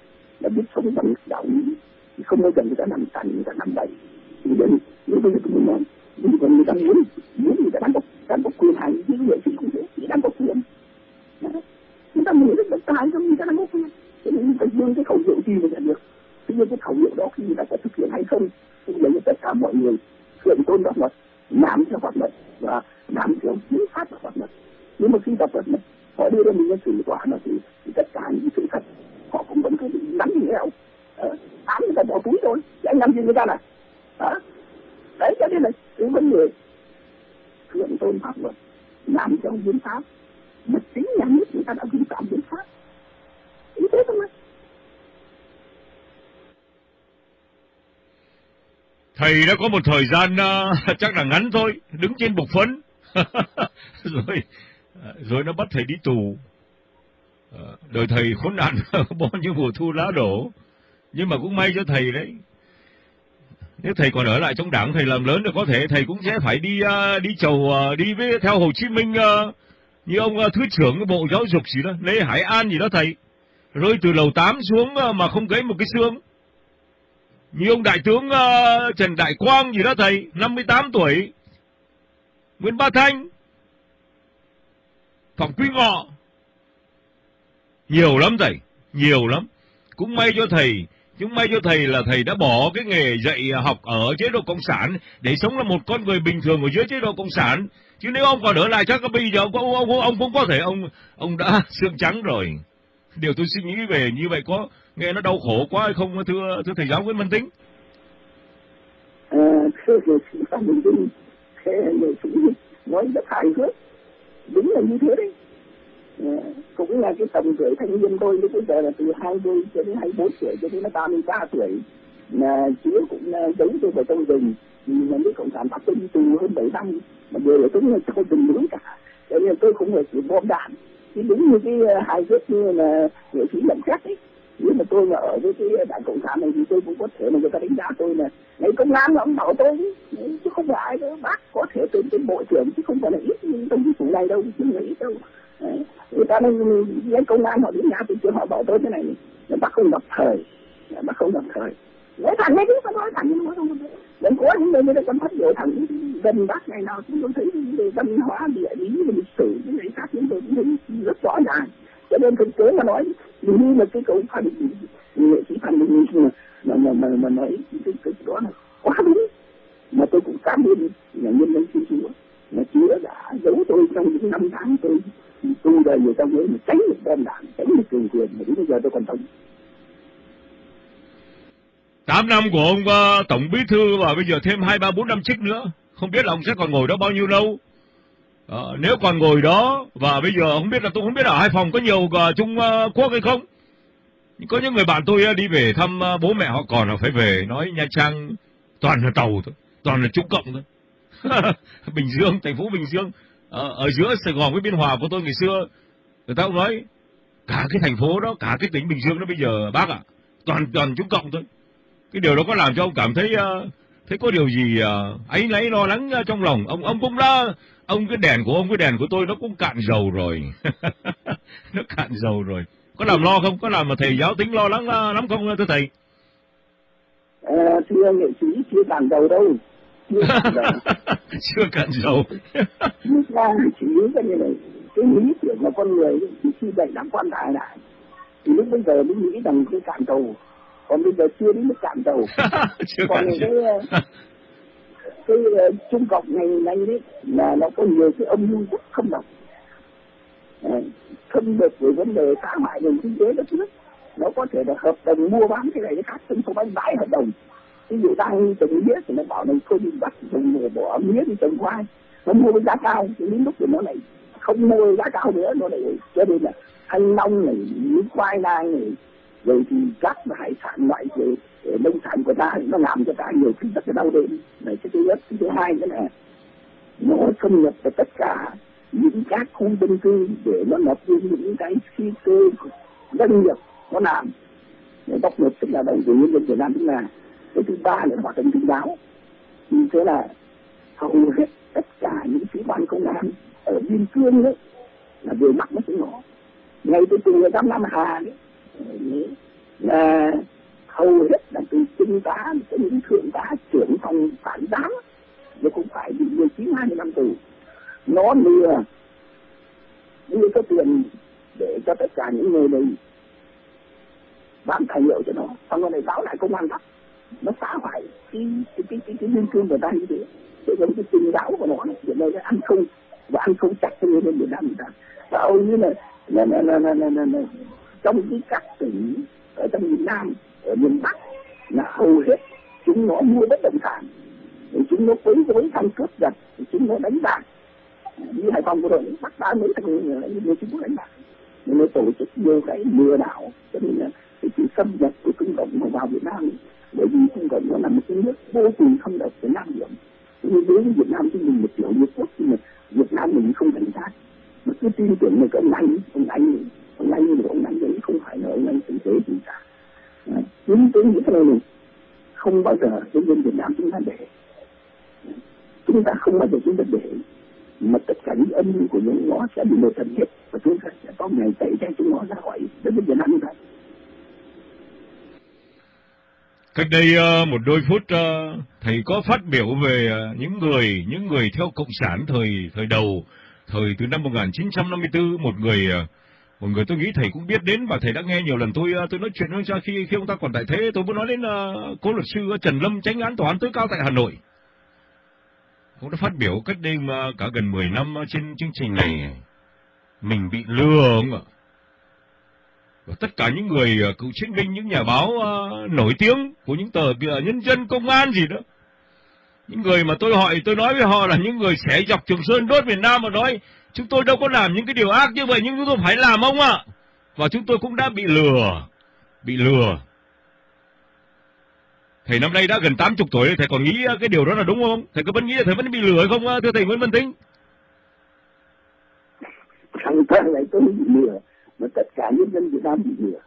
đã biết sống bằng động thì không bao giờ người ta nằm tàn, người ta nằm bậy. Thì đến những cái giờ tôi nói nhưng còn người ta muốn muốn người ta đang có đang có quyền hành những người sinh không thế thì đang có quyền. Người ta muốn rất là tài trong người ta đang có quyền. Cho nên người ta dương cái khẩu hiệu gì mà nhận được? Tuy nhiên cái khẩu hiệu đó khi người ta sẽ thực hiện hay không thì bây tất cả mọi người thượng tôn pháp luật làm theo pháp luật và làm theo chính pháp và pháp luật. Nhưng mà khi đọc pháp luật họ đưa ra mình cái xử quả nó thì, thì tất cả những sự thật. Họ cũng vẫn cứ nắm gì theo ờ, án người ta bỏ túi rồi, thì anh làm gì người ta này. À. đấy cho nên là cái vấn đề thượng tôn pháp luật làm cho hiến pháp. Mà chính nhà nước người ta đã vi phạm hiến pháp. Như thế thôi mà thầy đã có một thời gian uh, chắc là ngắn thôi đứng trên bục phấn. Rồi Ờ, rồi nó bắt thầy đi tù. Ờ, đời thầy khốn nạn bao nhiêu mùa thu lá đổ. Nhưng mà cũng may cho thầy đấy. Nếu thầy còn ở lại trong đảng, thầy làm lớn được có thể, thầy cũng sẽ phải đi à, đi chầu à, đi với theo Hồ Chí Minh à, như ông thứ trưởng bộ giáo dục gì đó, Lê Hải An gì đó thầy. Rơi từ lầu 8 xuống mà không gãy một cái xương. Như ông đại tướng Trần Đại Quang gì đó thầy 58 tuổi. Nguyễn Ba Thanh phòng Quý Ngọ. Nhiều lắm thầy nhiều lắm. Cũng may cho thầy cũng may cho thầy là thầy đã bỏ cái nghề dạy học ở chế độ cộng sản để sống là một con người bình thường ở dưới chế độ cộng sản. Chứ nếu ông còn ở lại chắc bây giờ ông ông, ông, ông cũng có thể ông ông đã xương trắng rồi. Điều tôi suy nghĩ về như vậy có nghe nó đau khổ quá hay không thưa thưa thầy giáo Nguyễn Văn Tính? À, thưa nghệ sĩ Phan Đình Vinh nghệ sĩ nói rất hài hước đúng là như thế đấy. À, cũng là cái tầm tuổi thanh niên tôi lúc bây giờ là từ 20 cho đến 24 tuổi cho đến 33 tuổi là chúa cũng ờ, giống tôi vào trong rừng mà nước cộng sản bắt tôi đi tù hơn 7 năm mà đều là cũng là trong rừng núi cả. Cho nên tôi cũng là sự bom đạn. Thì đúng như cái ờ, hài hước như là nghệ sĩ nhận khác ấy nếu mà tôi mà ở với cái ờ, đảng cộng sản này thì tôi cũng có thể mà người ta đánh giá tôi là lấy công an ông bảo tôi. Chứ không phải ai đâu bác có thể từ cái bộ trưởng chứ không phải là ít như trong chính phủ này đâu, chứ không ít đâu. Đấy. người ta nên lấy công an họ đến nhà tôi chưa họ bảo tôi thế này là bác không gặp thời. Bác không gặp thời. Nói thẳng đấy chứ phải nói thẳng nhưng mà không Đừng có những người người ta còn phát biểu thẳng gần bác ngày nào chúng tôi thấy về văn hóa, địa lý, lịch sử, những cái khác chúng tôi cũng thấy rất rõ ràng cho nên thực tế mà nói như là cái câu phản nghệ sĩ phần mình mà mà mà mà nói cái cái đó là quá đúng mà tôi cũng cảm ơn nhà nhân dân xin chúa là chúa đã giấu tôi trong những năm tháng tôi tu đời người ta mới mà tránh được bom đạn tránh được cường quyền mà đến bây giờ tôi còn sống tám năm của ông uh, Tổng Bí Thư và bây giờ thêm 2, 3, 4 năm chức nữa. Không biết là ông sẽ còn ngồi đó bao nhiêu lâu. À, nếu còn ngồi đó và bây giờ không biết là tôi không biết ở Hải Phòng có nhiều uh, Trung uh, Quốc hay không. Có những người bạn tôi uh, đi về thăm uh, bố mẹ họ còn là phải về nói Nha Trang toàn là tàu thôi, toàn là Trung Cộng thôi. Bình Dương, thành phố Bình Dương ở, ở giữa Sài Gòn với Biên Hòa của tôi ngày xưa người ta cũng nói cả cái thành phố đó, cả cái tỉnh Bình Dương đó bây giờ bác ạ, à, toàn toàn Trung Cộng thôi cái điều đó có làm cho ông cảm thấy uh, thấy có điều gì uh, ấy nấy lo lắng uh, trong lòng ông ông cũng đã ông cái đèn của ông cái đèn của tôi nó cũng cạn dầu rồi. Nó cạn dầu rồi. Có làm lo không? Có làm mà thầy giáo tính lo lắng lắm không thưa thầy? À, thưa nghệ sĩ chưa cạn dầu đâu. Chưa cạn dầu. Nước nga chỉ cái như này cái lý tưởng của con người thì khi dạy đám quan đại lại thì lúc bây giờ mới nghĩ rằng cái cạn dầu. Còn bây giờ chưa đến mức cạn dầu. Còn cái cái ờ, uh, trung cộng này này đấy là nó có nhiều cái âm mưu rất không độc. Không được về vấn đề phá hoại nền kinh tế đất nước nó có thể là hợp đồng mua bán cái này cái khác không có bán bãi hợp đồng. Ví dụ đang trồng mía thì nó bảo này không bắt trồng mùa bỏ mía đi trồng khoai. Nó mua với giá cao thì đến lúc thì nó lại không mua giá cao nữa nó lại cho nên là thanh long này những khoai lang này rồi thì các hải sản loại về nông sản của ta nó làm cho ta nhiều khi rất là đau đớn. Này, cái thứ nhất, cái thứ hai nữa là nó xâm nhập vào tất cả những các khu dân cư để nó nộp lên những cái phi cơ doanh nghiệp nó làm. Để bóc lột tức là đồng của nhân dân Việt Nam chúng là cái thứ ba là hoạt động tình báo. Như thế là hầu hết tất cả những sĩ quan công an ở biên cương đấy là đều mắc nó chúng nó ngay từ từ năm trăm năm hà đấy là hầu hết là từ trung tá cho những thượng tá trưởng phòng phản giám nó cũng phải bị 19 20 năm tù. Nó lừa đưa cái tiền để cho tất cả những người này bán tài liệu cho nó. Xong rồi này báo lại công an bắt. Nó phá hoại cái cái cái cái, cái nhân cư người ta như thế. Để giống cái tình giáo của nó hiện nay nó ăn không và ăn không chặt cho người dân Việt Nam người ta. Và ông như là là là là là, là, là, là trong cái các tỉnh ở trong miền Nam, ở miền Bắc, là hầu hết chúng nó mua bất động sản. Chúng nó quấy rối thăng cướp giật chúng nó đánh bạc. Như hải phòng vừa rồi, bắt ba mấy thằng người trung quốc đánh bạc. Nên nó tổ chức nhiều cái lừa đảo, cho nên là cái sự xâm nhập của trung cộng vào việt nam, bởi vì trung cộng nó là một cái nước vô cùng không độc về nam điểm nhưng đối với việt nam chúng mình, một triệu như quốc nhưng mà việt nam mình không cảnh giác. Mà cứ tin tưởng người ông anh ông anh ông anh nhưng ông anh ấy không phải là ông anh thực tế gì cả chính tôi nghĩ là này không bao giờ nhân dân việt nam chúng ta để chúng ta không bao giờ chúng ta để, mà tất cả những âm mưu của những nó sẽ bị một thần hết và chúng ta sẽ có ngày tẩy chay chúng nó ra khỏi đất nước Việt Nam như vậy. Cách đây ờ, một đôi phút ờ, thầy có phát biểu về ờ, những người những người theo cộng sản thời thời đầu, thời từ năm 1954 một người Mọi một người tôi nghĩ thầy cũng biết đến và thầy đã nghe nhiều lần tôi ờ, tôi nói chuyện với cha khi khi ông ta còn tại thế. Tôi muốn nói đến ờ, uh, cố luật sư ờ, Trần Lâm tránh án tòa án tối cao tại Hà Nội. Cũng đã phát biểu cách đây mà cả gần 10 năm trên chương trình này mình bị lừa ông ạ. Và tất cả những người à, cựu chiến binh những nhà báo uh, nổi tiếng của những tờ uh, nhân dân công an gì đó những người mà tôi hỏi tôi nói với họ là những người sẽ dọc trường sơn đốt miền nam mà nói chúng tôi đâu có làm những cái điều ác như vậy nhưng chúng tôi phải làm ông ạ và chúng tôi cũng đã bị lừa bị lừa Thầy năm nay đã gần 80 tuổi, thầy còn nghĩ cái điều đó là đúng không? Thầy có vẫn nghĩ là thầy vẫn bị lừa hay không, thưa thầy Nguyễn Văn Tính? Thằng ta lại tôi bị lừa, mà tất cả nhân dân Việt Nam bị lừa.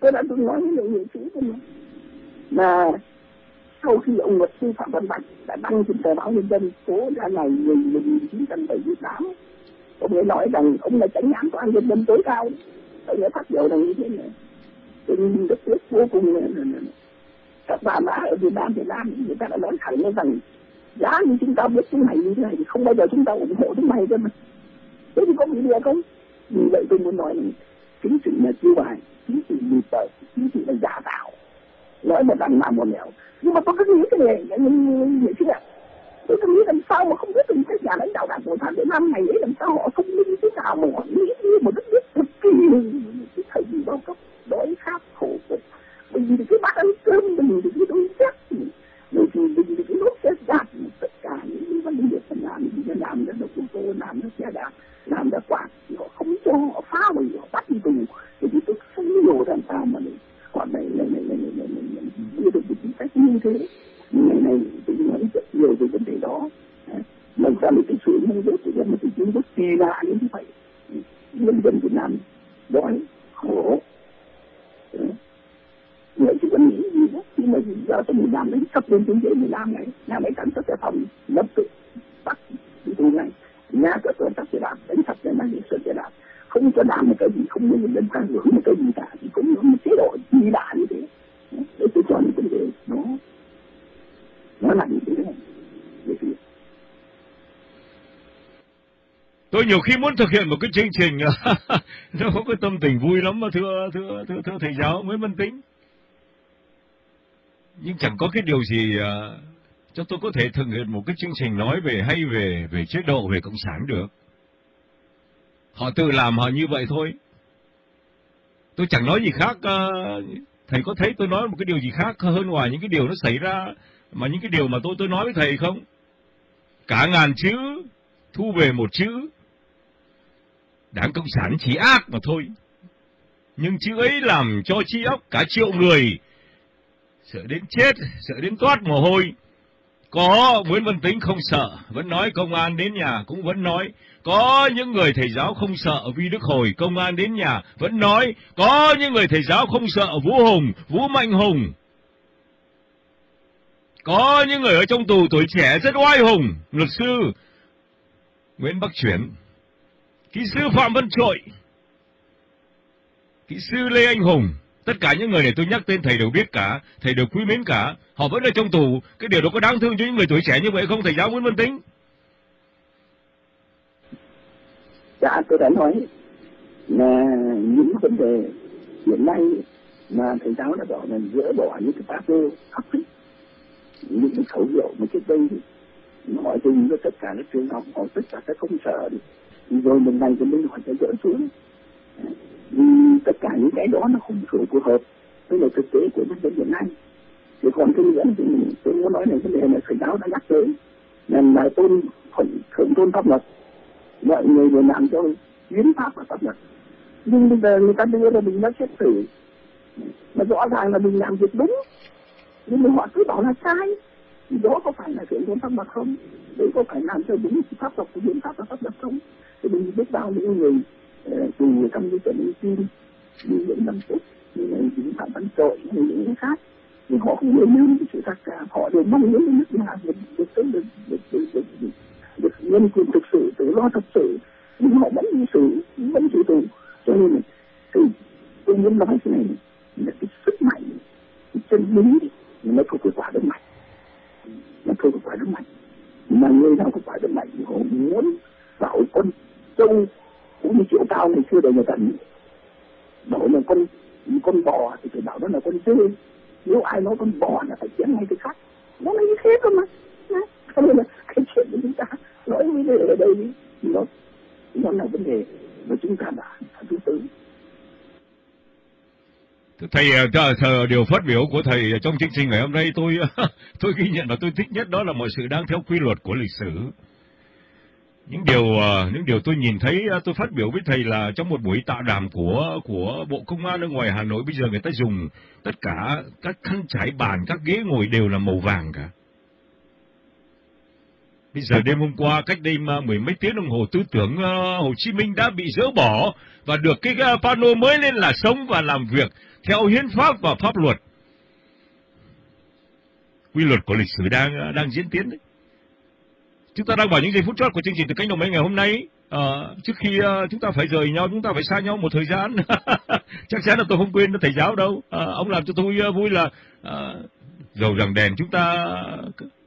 Tôi đã từng nói với những người sĩ thôi mà. Mà sau khi ông luật sư Phạm Văn Bạch đã đăng trên tờ báo Nhân dân số ra ngày 1978, ông ấy nói rằng ông là tránh án tòa án nhân dân tối cao. Ông ấy phát biểu rằng như thế này. Tình đất nước vô cùng các bà má ở Việt Nam Việt Nam người ta đã nói thẳng rằng giá như chúng ta biết chúng mày như thế này thì không bao giờ chúng ta ủng hộ chúng mày cơ mà. Thế thì có bị lừa không? Vì vậy tôi muốn nói chính trị là chiêu bài chính trị mù tờ chính trị là giả tạo nói một đằng làm một nẻo. Nhưng mà tôi cứ nghĩ cái này những những sĩ ạ tôi cứ nghĩ làm sao mà không biết từng các nhà lãnh đạo đảng cộng sản việt nam này ấy làm sao họ không minh thế nào, mà họ nghĩ như một đất nước cực kỳ cái thời kỳ bao cấp, đói khát, khổ cực. Bởi vì cái bát ăn cơm, mình thì cái đối xét bởi thì mình thì cái đốt xe đạp tất cả những vấn đề việc làm làm thì làm nó độc tô làm nó xe đạp làm nó quạt họ không cho họ phá hủy họ bắt đi tù. Thì tôi không hiểu làm sao mà còn này này này này này này này đưa được một chính sách như thế ngày này cũng nói rất nhiều về vấn đề đó làm sao để cái sự nâng đỡ của dân mà cái chính rất kỳ lạ như vậy nhân dân Việt Nam đói khổ người chỉ có nghĩ gì đó nhưng mà giờ tôi muốn làm đến cấp lên biên giới miền Nam này nhà máy sản xuất xe phòng lập tức bắt cái tù này nhà cơ sở sắp xe làm đánh sập nhà máy sản xe làm không cho làm một cái gì không nên dân ta hưởng một cái gì cả thì cũng có một chế độ gì đã như thế để tôi cho những vấn đề nó nó là như thế này tôi nhiều khi muốn thực hiện một cái chương trình nó có cái tâm tình vui lắm mà thưa thưa thưa, thưa thầy giáo mới Văn Tính. Nhưng chẳng có cái điều gì uh, cho tôi có thể thực hiện một cái chương trình nói về hay về về chế độ về cộng sản được. Họ tự làm họ như vậy thôi. Tôi chẳng nói gì khác uh, thầy có thấy tôi nói một cái điều gì khác hơn ngoài những cái điều nó xảy ra mà những cái điều mà tôi tôi nói với thầy không? Cả ngàn chữ thu về một chữ. Đảng Cộng sản chỉ ác mà thôi. Nhưng chữ ấy làm cho trí óc cả triệu người sợ đến chết, sợ đến toát mồ hôi. Có Nguyễn Văn Tính không sợ, vẫn nói công an đến nhà cũng vẫn nói. Có những người thầy giáo không sợ vi Đức Hồi, công an đến nhà vẫn nói. Có những người thầy giáo không sợ Vũ Hùng, Vũ Mạnh Hùng. Có những người ở trong tù tuổi trẻ rất oai hùng, luật sư Nguyễn Bắc Chuyển kỹ sư Phạm Văn Trội, kỹ sư Lê Anh Hùng, tất cả những người này tôi nhắc tên thầy đều biết cả, thầy đều quý mến cả, họ vẫn ở trong tù, cái điều đó có đáng thương cho những người tuổi trẻ như vậy không thầy giáo Nguyễn Văn Tính? Dạ tôi đã nói là những vấn đề hiện nay mà thầy giáo đã bảo là dỡ bỏ những cái pháp đô hấp thích những cái khẩu hiệu mà trước đây mọi dùng cho tất cả các trường học họ tất cả các công sở rồi mình này cho mình hỏi sẽ dỡ xuống. Vì tất cả những cái đó nó không sự phù hợp với lại thực tế của nhân dân hiện nay. Thì còn cái nữa thì mình tôi muốn nói là vấn đề là phải giáo đã nhắc tới. Nên là tôn thượng tôn pháp luật. Mọi người đều làm cho hiến pháp và pháp luật. Nhưng bây giờ người ta đưa ra mình nó xét xử. Mà rõ ràng là mình làm việc đúng. Nhưng mà họ cứ bảo là sai. Thì đó có phải là thượng tôn pháp luật không? Đấy có phải làm cho đúng pháp luật của hiến pháp và pháp luật không? Có mình biết bao những người ờ, từ trong cái trận kim như những năm phút như là những phạm văn tội hay những cái khác. Thì họ không hề những cái sự thật cả. Họ đều mong muốn cái nước nhà được được được được được được, được, được, được nhân quyền thực sự tự lo thực sự. Nhưng họ vẫn đi xử vẫn chịu tù. Cho nên là cái tôi muốn nói cái này là cái sức mạnh cái chân lý nó thuộc cái quả đất mạnh. Nó thuộc cái quả đất mạnh. Mà người nào có quả đất mạnh thì họ muốn bảo con trâu cũng như triệu cao ngày xưa đời người tần bảo là con con bò thì phải bảo đó là con dê. Nếu ai nói con bò là phải chém ngay cái khác. Nó là như thế cơ mà. Cho nên là cái chuyện của chúng ta nói vấn đề ở đây. Nó nó là vấn đề mà chúng ta đã thứ tư thầy ờ, thờ điều phát biểu của thầy trong chương trình ngày hôm nay tôi tôi ghi nhận và tôi thích nhất đó là mọi sự đang theo quy luật của lịch sử những điều ờ, những điều tôi nhìn thấy ờ, tôi phát biểu với thầy là trong một buổi tạ đàm của của bộ công an ở ngoài Hà Nội, bây giờ người ta dùng tất cả các khăn trải bàn, các ghế ngồi đều là màu vàng cả. Bây giờ đêm hôm qua, cách đây mười mấy tiếng đồng hồ, tư tưởng ờ, Hồ Chí Minh đã bị dỡ bỏ và được cái pano mới lên là sống và làm việc theo hiến pháp và pháp luật. Quy luật của lịch sử đang đang diễn tiến đấy chúng ta đang vào những giây phút chót của chương trình từ cánh đồng mấy ngày hôm nay. À, trước khi uh, chúng ta phải rời nhau chúng ta phải xa nhau một thời gian. Chắc chắn là tôi không quên thầy giáo đâu. À, ông làm cho tôi uh, vui là uh, dầu rằng đèn chúng ta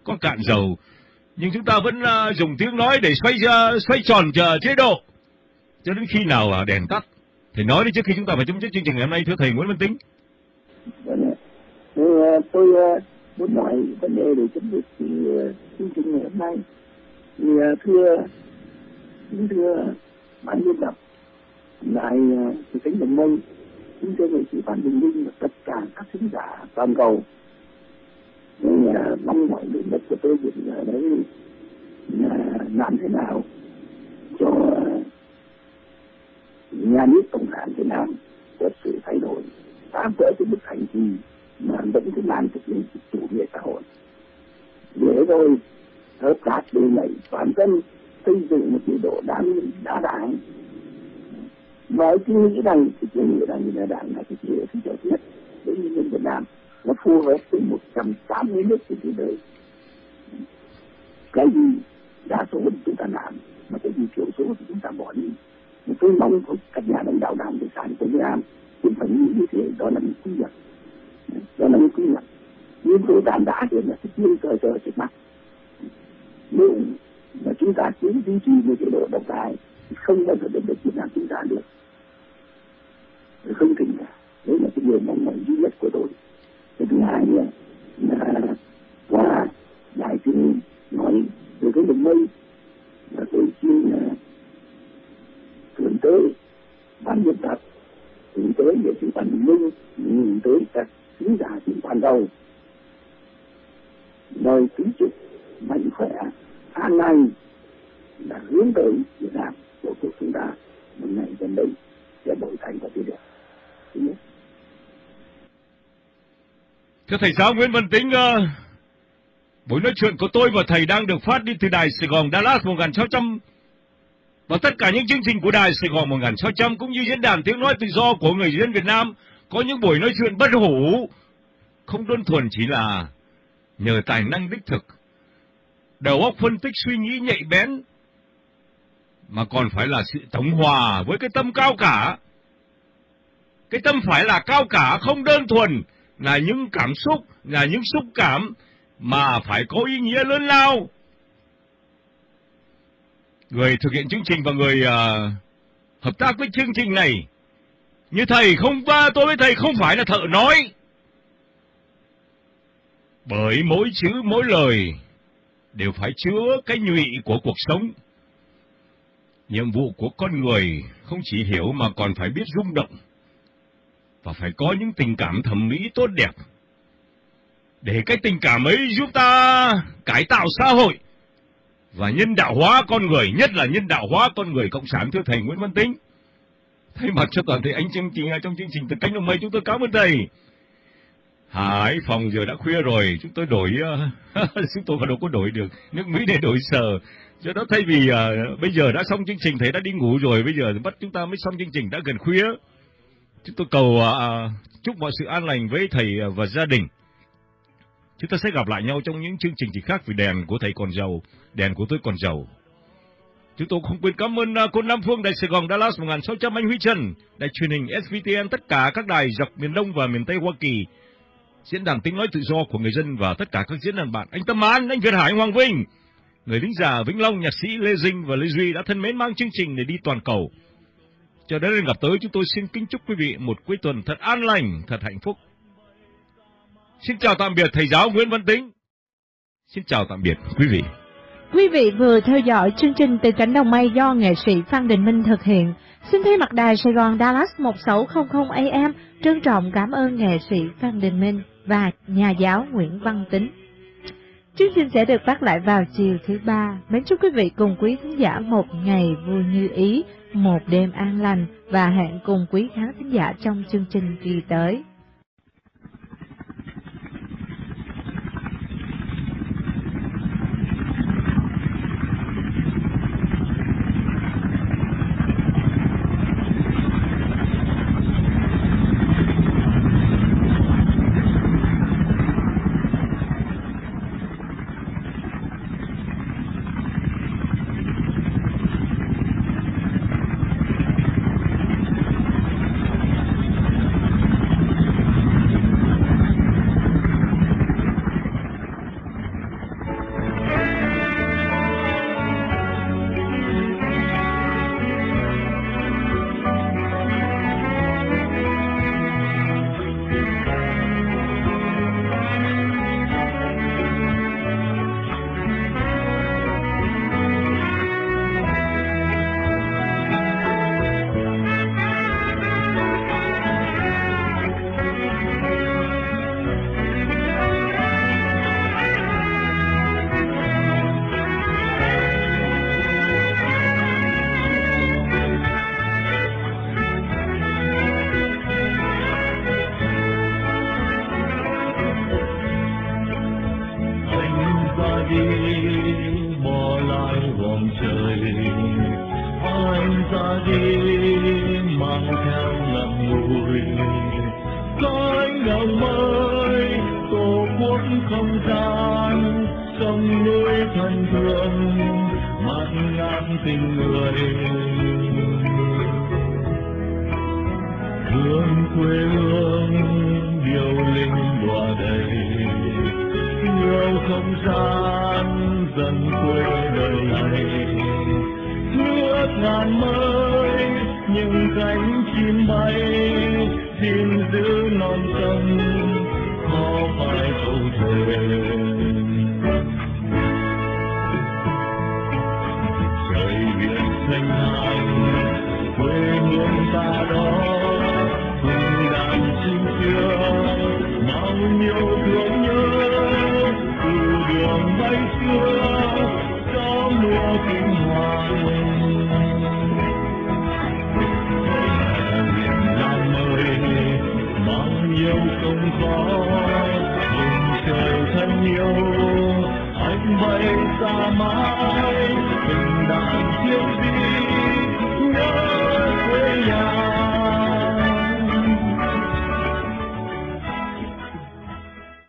có cạn dầu. Nhưng chúng ta vẫn uh, dùng tiếng nói để xoay uh, xoay tròn chờ chế độ. Cho đến khi nào uh, đèn tắt? Thì nói đi trước khi chúng ta phải chấm dứt chương trình ngày hôm nay thưa thầy Nguyễn Văn Tính. Vâng tôi muốn nói vấn đề để chấm dứt chương trình ngày hôm nay thì à, thưa, kính thưa ban biên tập lại từ cánh đồng mông kính thưa nghệ sĩ phan bình minh và tất cả các khán giả toàn cầu. Những à, mong mọi nỗ đất của tôi hiện ở à, đấy là làm thế nào cho nhà nước cộng sản việt nam có sự thay đổi, phá vỡ cái bức hành trì mà vẫn cứ làm thực hiện chủ nghĩa xã hội. Để rồi hợp tác đối lấy toàn dân xây dựng một chế độ đa đa đảng. Và tôi nghĩ rằng cái chế độ đảng đa đảng là cái chế độ thích hợp nhất với nhân dân Việt Nam. Nó phù hợp với 180 nước trên thế giới. Cái gì? Đa số thì chúng ta làm. Mà cái gì thiểu số thì chúng ta bỏ đi. Mà tôi mong các nhà lãnh đạo đảng cộng sản của Việt Nam. Cũng phải nghĩ như thế, đó là những quy luật. Đó là những quy luật. Nhưng tôi đảm đã hiện là cái chuyên cơ sở trước mắt nếu mà chúng ta cứ duy trì một chế độ độc tài, thì không bao giờ đến được Việt Nam chúng ta được. Không tình cả đấy là cái điều mong mỏi duy nhất của tôi. Cái thứ hai nữa là qua đại tướng nói về cái đường mây, là tôi xin à, hướng tới ban nhân tập hướng tới nghệ sĩ văn minh, nhìn tới các khán giả trên toàn cầu lời kính chúc mạnh khỏe an lành là hướng tới Việt Nam của quốc chúng ta. Một ngày gần đây sẽ đổi thành và tiến đẹp. Thưa thầy giáo Nguyễn Văn Tính, uh, ờ, buổi nói chuyện của tôi và thầy đang được phát đi từ đài Sài Gòn Dallas 1600 và tất cả những chương trình của đài Sài Gòn 1600 cũng như diễn đàn tiếng nói tự do của người dân Việt Nam có những buổi nói chuyện bất hủ, không đơn thuần chỉ là nhờ tài năng đích thực, đầu óc phân tích suy nghĩ nhạy bén, mà còn phải là sự tổng hòa với cái tâm cao cả. Cái tâm phải là cao cả, không đơn thuần là những cảm xúc, là những xúc cảm, mà phải có ý nghĩa lớn lao. Người thực hiện chương trình và người uh, hợp tác với chương trình này, như thầy không va, tôi với thầy không phải là thợ nói. Bởi mỗi chữ, mỗi lời đều phải chứa cái nhụy của cuộc sống. Nhiệm vụ của con người không chỉ hiểu mà còn phải biết rung động và phải có những tình cảm thẩm mỹ tốt đẹp. Để cái tình cảm ấy giúp ta cải tạo xã hội, và nhân đạo hóa con người, nhất là nhân đạo hóa con người cộng sản thưa thầy Nguyễn Văn Tính. Thay mặt cho toàn thể anh em trong chương trình từ cánh đồng mây chúng tôi cảm ơn thầy. À, Hải Phòng giờ đã khuya rồi, chúng tôi đổi, ờ, chúng tôi còn đâu có đổi được, nước Mỹ để đổi sờ. Do đó thay vì uh, bây giờ đã xong chương trình, thầy đã đi ngủ rồi, bây giờ bắt chúng ta mới xong chương trình, đã gần khuya. Chúng tôi cầu uh, chúc mọi sự an lành với thầy và gia đình. Chúng ta sẽ gặp lại nhau trong những chương trình chỉ khác vì đèn của thầy còn giàu, đèn của tôi còn giàu. Chúng tôi không quên cảm ơn cô Nam Phương, Đài Sài Gòn, Dallas 1600 anh Huy Trần, Đài truyền hình SVTN, tất cả các đài dọc miền Đông và miền Tây Hoa Kỳ, diễn đàn tiếng nói tự do của người dân và tất cả các diễn đàn bạn. Anh Tâm An, anh Việt Hải, anh Hoàng Vinh, người lính già Vĩnh Long, nhạc sĩ Lê Dinh và Lê Duy đã thân mến mang chương trình để đi toàn cầu. Cho đến lần gặp tới, chúng tôi xin kính chúc quý vị một cuối tuần thật an lành, thật hạnh phúc. Xin chào tạm biệt thầy giáo Nguyễn Văn Tính. Xin chào tạm biệt quý vị. Quý vị vừa theo dõi chương trình từ cánh đồng mây do nghệ sĩ Phan Đình Minh thực hiện. Xin thay mặt đài Sài Gòn Dallas 1600 AM trân trọng cảm ơn nghệ sĩ Phan Đình Minh và nhà giáo Nguyễn Văn Tính. Chương trình sẽ được phát lại vào chiều thứ ba. Mến chúc quý vị cùng quý khán giả một ngày vui như ý, một đêm an lành và hẹn cùng quý khán thính giả trong chương trình kỳ tới.